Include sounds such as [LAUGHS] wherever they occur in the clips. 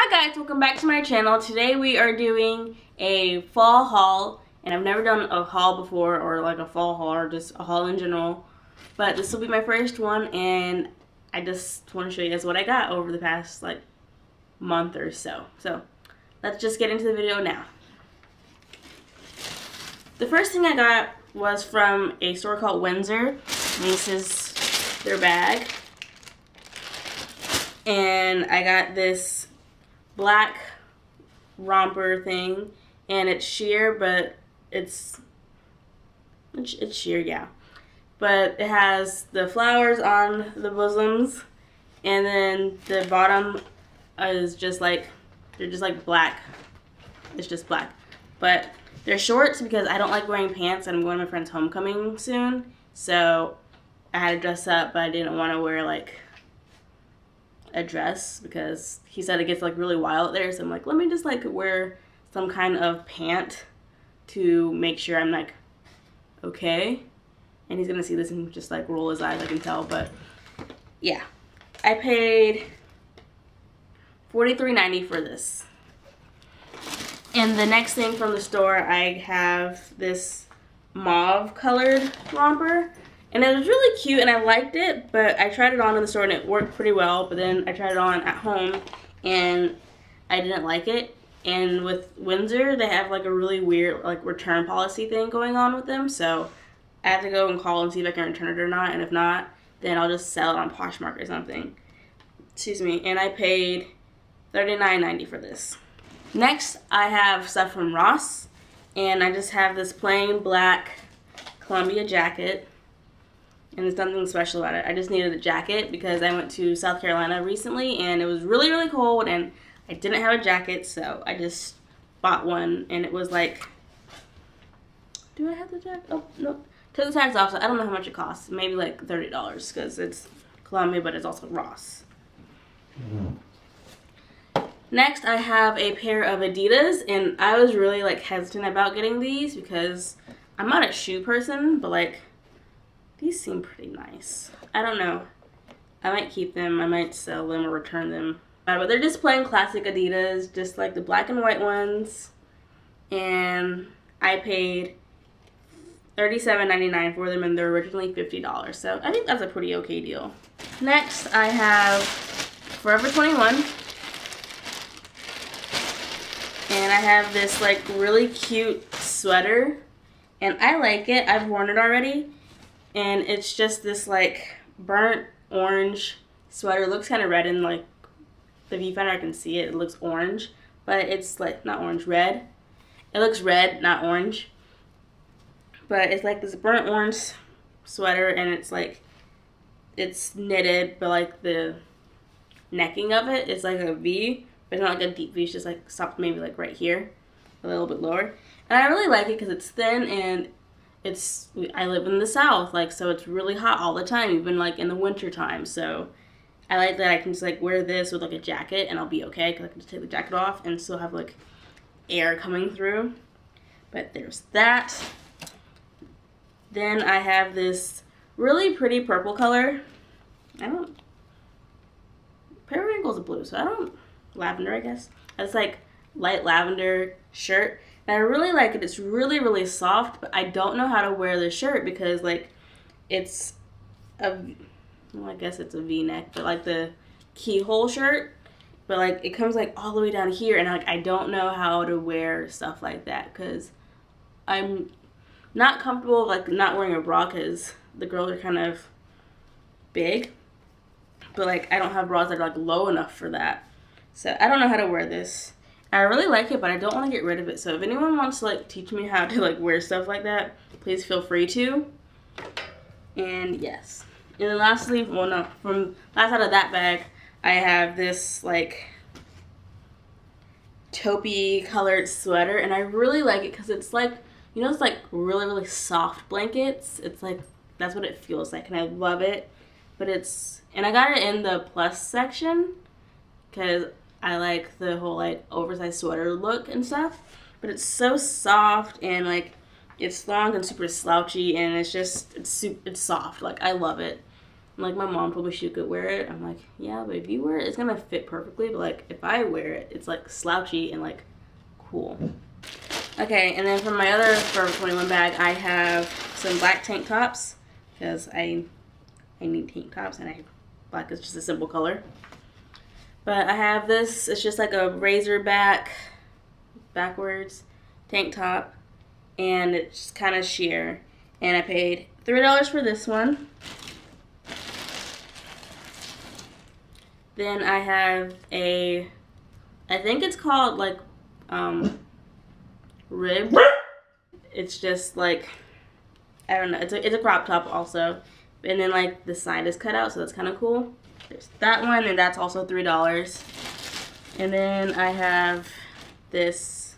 Hi guys, welcome back to my channel. Today we are doing a fall haul, and I've never done a haul before, or like a fall haul, or just a haul in general. But this will be my first one, and I just want to show you guys what I got over the past like month or so. So let's just get into the video now. The first thing I got was from a store called Windsor. This is their bag. And I got this black romper thing. And it's sheer, but it's, it's, sheer, yeah. But it has the flowers on the bosoms. And then the bottom is just like, they're just like black. It's just black. But they're shorts because I don't like wearing pants and I'm going to my friend's homecoming soon. So I had to dress up, but I didn't want to wear like dress because he said it gets like really wild there. So I'm like, let me just like wear some kind of pant to make sure I'm like okay. And he's gonna see this and just like roll his eyes, I can tell. But yeah, I paid $43.90 for this. And the next thing from the store, I have this mauve colored romper. And it was really cute and I liked it, but I tried it on in the store and it worked pretty well. But then I tried it on at home and I didn't like it. And with Windsor, they have like a really weird like return policy thing going on with them. So I have to go and call and see if I can return it or not. And if not, then I'll just sell it on Poshmark or something. Excuse me. And I paid $39.90 for this. Next, I have stuff from Ross, and I just have this plain black Columbia jacket, and there's nothing special about it. I just needed a jacket because I went to South Carolina recently, and it was really, really cold, and I didn't have a jacket, so I just bought one, and it was like, do I have the jacket? Oh, no. Took the tax off, so I don't know how much it costs. Maybe like $30, because it's Columbia, but it's also Ross. Mm -hmm. Next, I have a pair of Adidas, and I was really like hesitant about getting these because I'm not a shoe person, but like these seem pretty nice. I don't know. I might keep them, I might sell them or return them. Uh, but they're just plain classic Adidas, just like the black and white ones. And I paid $37.99 for them and they're originally $50. So I think that's a pretty okay deal. Next, I have Forever 21 and I have this like really cute sweater and I like it. I've worn it already and it's just this like burnt orange sweater. It looks kind of red in like the viewfinder I can see it. It looks orange but it's like not orange, red. It looks red, not orange. But it's like this burnt orange sweater and it's like it's knitted but like the necking of it is like a V but it's not like a deep V, it's just like stopped maybe like right here, a little bit lower. And I really like it because it's thin and it's, I live in the south, like, so it's really hot all the time, even like in the winter time. So I like that I can just like wear this with like a jacket and I'll be okay because I can just take the jacket off and still have like air coming through. But there's that. Then I have this really pretty purple color. I don't, periwinkle's blue, so I don't lavender, I guess. It's like light lavender shirt. And I really like it. It's really, really soft, but I don't know how to wear this shirt because like it's a, well, I guess it's a v-neck, but like the keyhole shirt. But like it comes like all the way down here and like I don't know how to wear stuff like that because I'm not comfortable like not wearing a bra because the girls are kind of big. But like I don't have bras that are like low enough for that. So I don't know how to wear this. I really like it, but I don't want to get rid of it. So if anyone wants to like teach me how to [LAUGHS] like wear stuff like that, please feel free to. And yes. And then lastly, well no, from last out of that bag, I have this like taupey colored sweater and I really like it because it's like, you know, it's like really, really soft blankets. It's like, that's what it feels like and I love it. But it's, and I got it in the plus section because I like the whole like oversized sweater look and stuff. But it's so soft and like it's long and super slouchy and it's just it's super, it's soft. Like I love it. Like my mom told me she could wear it. I'm like, yeah, but if you wear it, it's gonna fit perfectly. But like if I wear it, it's like slouchy and like cool. Okay, and then from my other Forever 21 bag, I have some black tank tops because I I need tank tops and I black is just a simple color. But I have this. It's just like a razor back, backwards tank top, and it's kind of sheer. And I paid three dollars for this one. Then I have a, I think it's called like, um, rib. It's just like, I don't know. It's a, it's a crop top also. And then like the side is cut out, so that's kind of cool. There's that one, and that's also $3. And then I have this,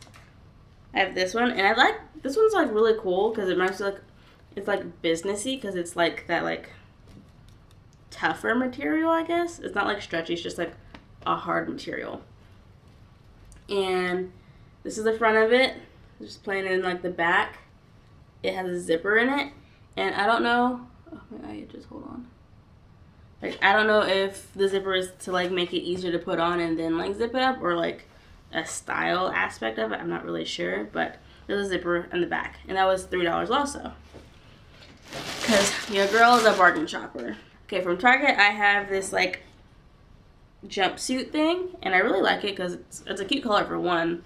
I have this one, and I like, this one's like really cool because it reminds me like, it's like businessy because it's like that like tougher material, I guess. It's not like stretchy, it's just like a hard material. And this is the front of it, just plain in like the back. It has a zipper in it, and I don't know. Oh my god, just hold on. Like I don't know if the zipper is to like make it easier to put on and then like zip it up, or like a style aspect of it. I'm not really sure, but there's a zipper in the back, and that was three dollars also. Cause your girl is a bargain shopper. Okay, from Target, I have this like jumpsuit thing, and I really like it because it's, it's a cute color for one,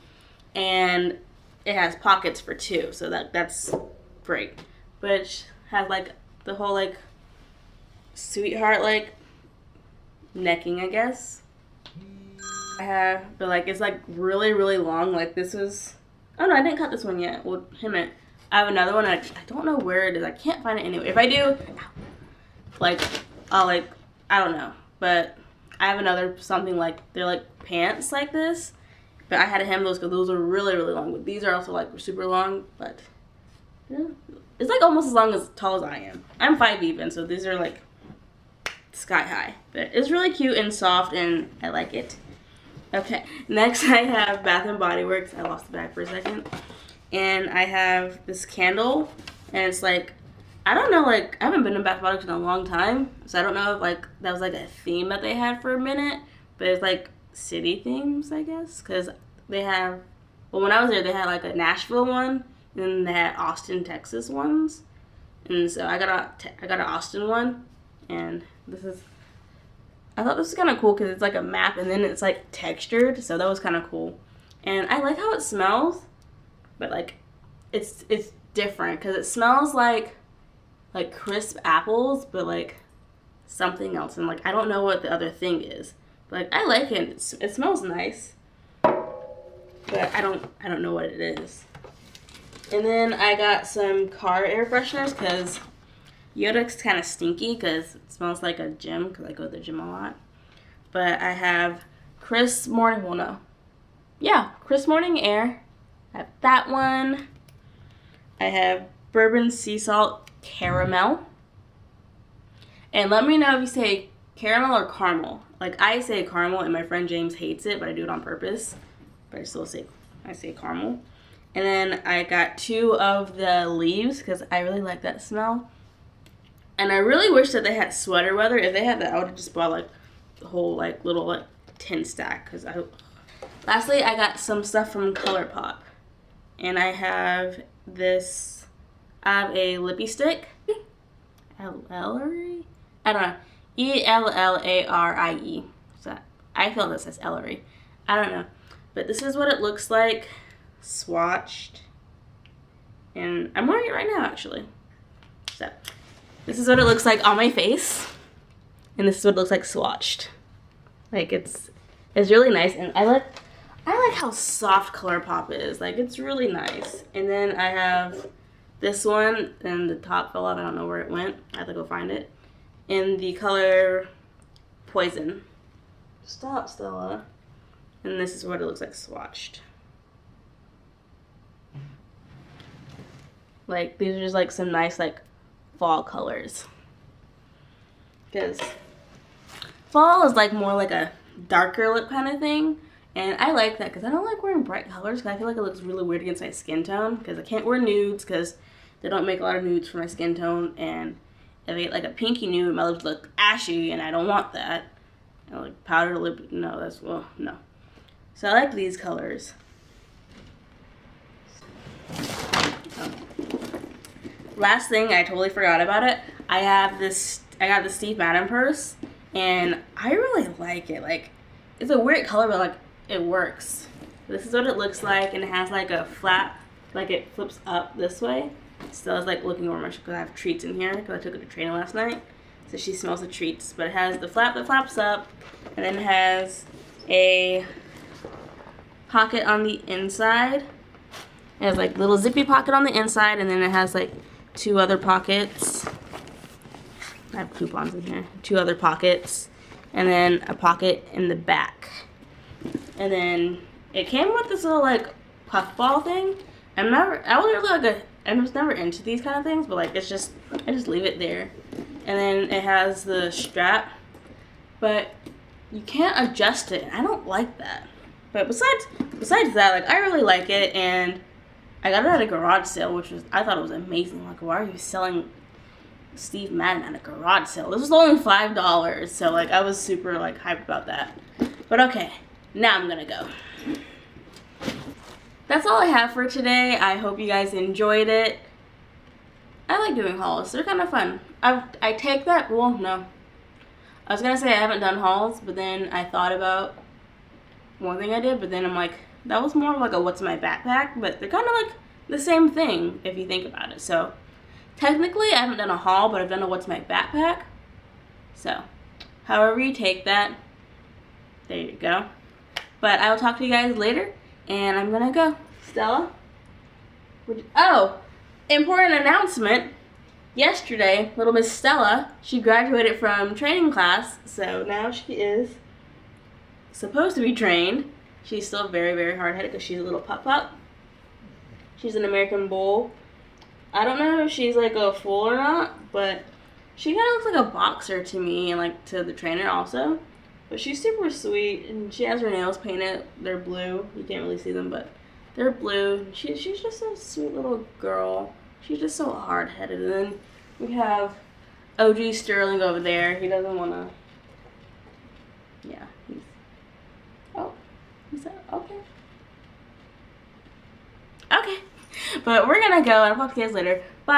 and it has pockets for two, so that that's great. But it has like the whole like sweetheart like necking, I guess. I have, but like it's like really really long. Like this was, oh no, I didn't cut this one yet. Well, him it. I have another one. I, I don't know where it is. I can't find it anyway. If I do, like I'll like, I don't know. But I have another something like, they're like pants like this. But I had to hem those because those are really, really long. But these are also like super long. But yeah, it's like almost as long as tall as I am. I'm five even, so these are like sky high. But it's really cute and soft and I like it. Okay, next [LAUGHS] I have Bath and Body Works. I lost the bag for a second. And I have this candle and it's like I don't know, like, I haven't been to Bath and Body Works in a long time, so I don't know if, like, that was, like, a theme that they had for a minute, but it's, like, city themes, I guess, because they have, well, when I was there, they had, like, a Nashville one, and then they had Austin, Texas ones, and so I got a, I got an Austin one, and this is, I thought this was kind of cool because it's, like, a map, and then it's, like, textured, so that was kind of cool, and I like how it smells, but, like, it's, it's different, because it smells like, like crisp apples, but like something else. And like I don't know what the other thing is. But like I like it. It's, it smells nice. But I don't I don't know what it is. And then I got some car air fresheners because Yoda's kind of stinky because it smells like a gym because I go to the gym a lot. But I have Crisp Morning, well no. Yeah, Crisp Morning Air. I have that one. I have Bourbon Sea Salt caramel. And let me know if you say caramel or caramel. Like I say caramel and my friend James hates it, but I do it on purpose. But I still say, I say caramel. And then I got two of the leaves because I really like that smell. And I really wish that they had sweater weather. If they had that, I would have just bought like the whole like little like 10 stack. Cause I, lastly, I got some stuff from ColourPop. And I have this I have a lippy stick. Ellery? I don't know. E-L-L-A-R-I-E. So I feel this as Ellery. I don't know. But this is what it looks like swatched. And I'm wearing it right now, actually. So this is what it looks like on my face. And this is what it looks like swatched. Like it's it's really nice and I like I like how soft ColourPop is. Like it's really nice. And then I have this one, and the top fell off. I don't know where it went. I have to go find it. In the color Poison. Stop, Stella. And this is what it looks like swatched. Like, these are just like some nice like fall colors. Because fall is like more like a darker lip kind of thing. And I like that because I don't like wearing bright colors because I feel like it looks really weird against my skin tone because I can't wear nudes because they don't make a lot of nudes for my skin tone and if I get like a pinky nude, my lips look ashy, and I don't want that. I like powdered lip, no, that's, well, no. So I like these colors. Last thing, I totally forgot about it. I have this, I got the Steve Madden purse, and I really like it. Like, it's a weird color, but like, it works. This is what it looks like, and it has like a flap, like it flips up this way. Still is like looking over my because I have treats in here because I took it to training last night. So she smells the treats. But it has the flap that flaps up, and then it has a pocket on the inside. It has like little zippy pocket on the inside, and then it has like two other pockets. I have coupons in here. Two other pockets, and then a pocket in the back. And then it came with this little like puffball thing. I'm never, I was really like a, I was never into these kind of things, but like it's just, I just leave it there. And then it has the strap, but you can't adjust it. I don't like that. But besides, besides that, like I really like it, and I got it at a garage sale, which was I thought it was amazing. Like, why are you selling Steve Madden at a garage sale? This was only five dollars, so like I was super like hyped about that. But okay, now I'm gonna go. That's all I have for today. I hope you guys enjoyed it. I like doing hauls. They're kind of fun. I I take that. Well, no. I was gonna say I haven't done hauls, but then I thought about one thing I did, but then I'm like, that was more like a what's my backpack, but they're kind of like the same thing if you think about it. So technically I haven't done a haul, but I've done a what's my backpack. So however you take that, there you go. But I will talk to you guys later, and I'm gonna go. Stella? You, oh, important announcement. Yesterday, little Miss Stella, she graduated from training class, so now she is supposed to be trained. She's still very, very hard-headed because she's a little pup-pup. She's an American Bull. I don't know if she's like a fool or not, but she kind of looks like a boxer to me and like to the trainer also. But she's super sweet and she has her nails painted. They're blue. You can't really see them, but they're blue. She, she's just a sweet little girl. She's just so hard-headed. And then we have OG Sterling over there. He doesn't want to... Yeah, he's... Oh, he said, okay. Okay. But we're gonna go and I'll talk to you guys later. Bye.